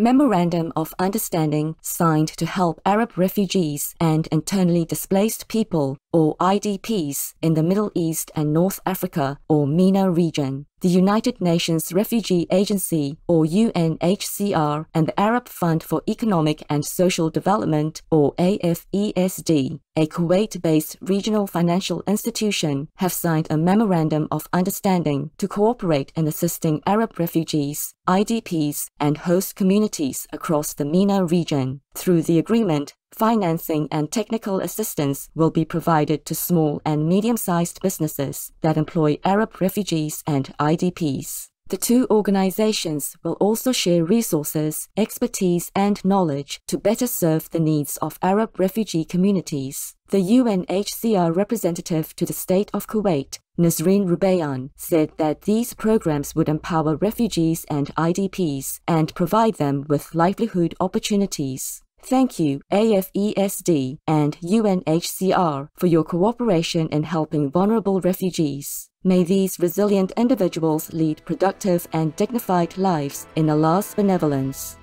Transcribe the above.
Memorandum of Understanding signed to help Arab refugees and internally displaced people, or IDPs, in the Middle East and North Africa, or MENA region the United Nations Refugee Agency, or UNHCR, and the Arab Fund for Economic and Social Development, or AFESD, a Kuwait based regional financial institution, have signed a memorandum of understanding to cooperate in assisting Arab refugees, IDPs, and host communities across the MENA region. Through the agreement, Financing and technical assistance will be provided to small and medium-sized businesses that employ Arab refugees and IDPs. The two organizations will also share resources, expertise, and knowledge to better serve the needs of Arab refugee communities. The UNHCR representative to the state of Kuwait, Nasreen Rubaian, said that these programs would empower refugees and IDPs and provide them with livelihood opportunities. Thank you, AFESD and UNHCR, for your cooperation in helping vulnerable refugees. May these resilient individuals lead productive and dignified lives in Allah's benevolence.